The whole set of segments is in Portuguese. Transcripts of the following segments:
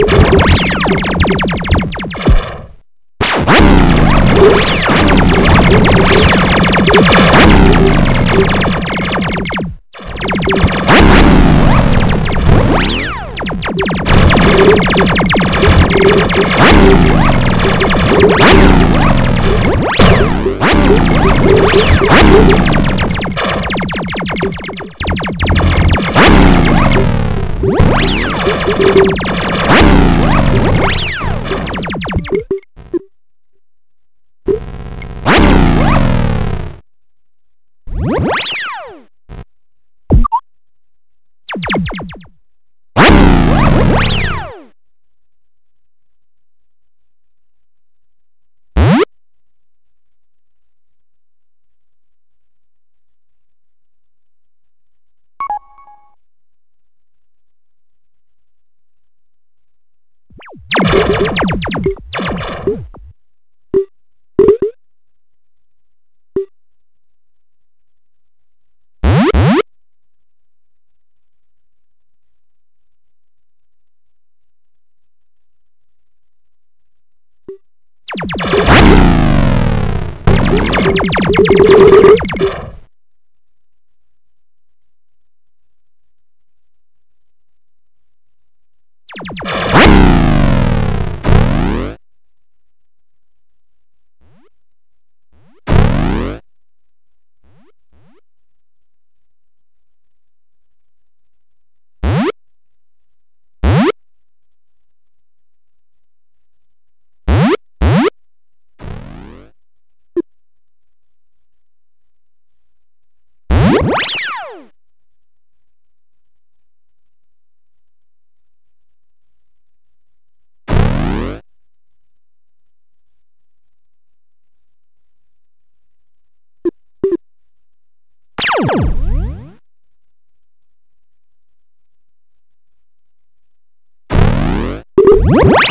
you. you you What?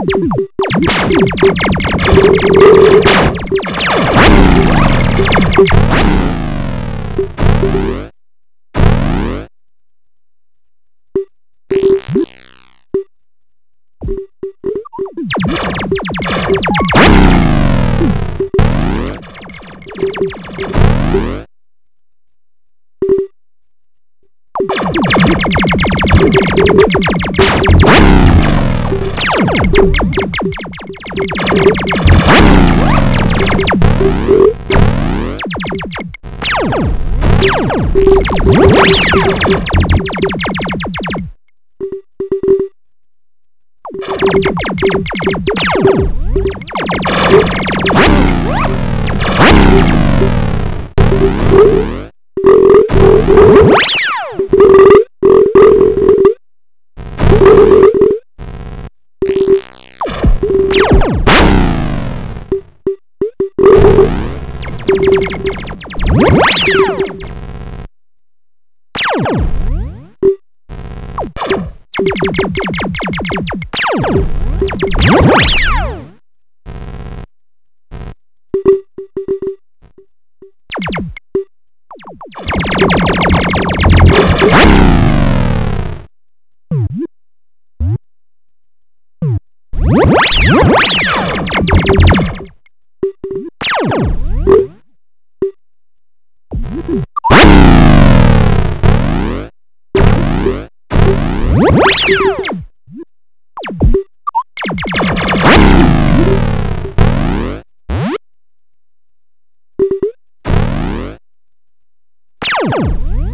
you. What? you Mm-hmm.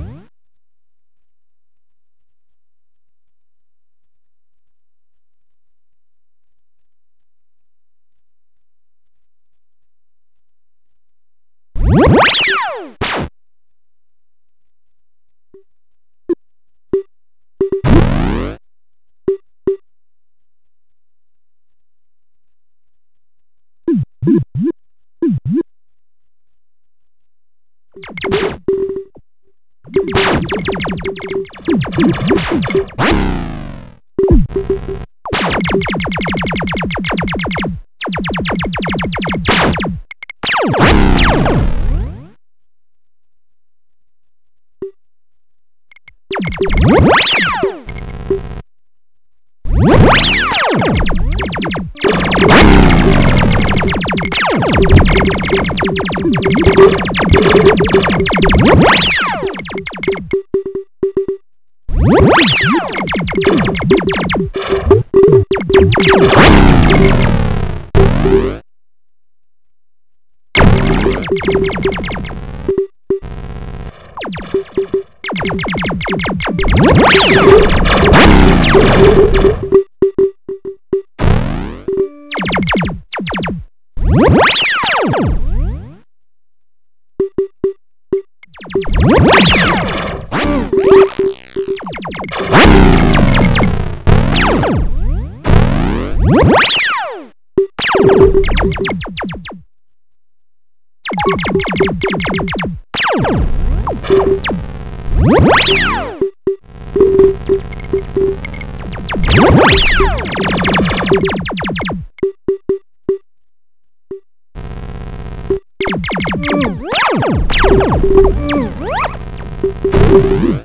What? What? Mm-hmm.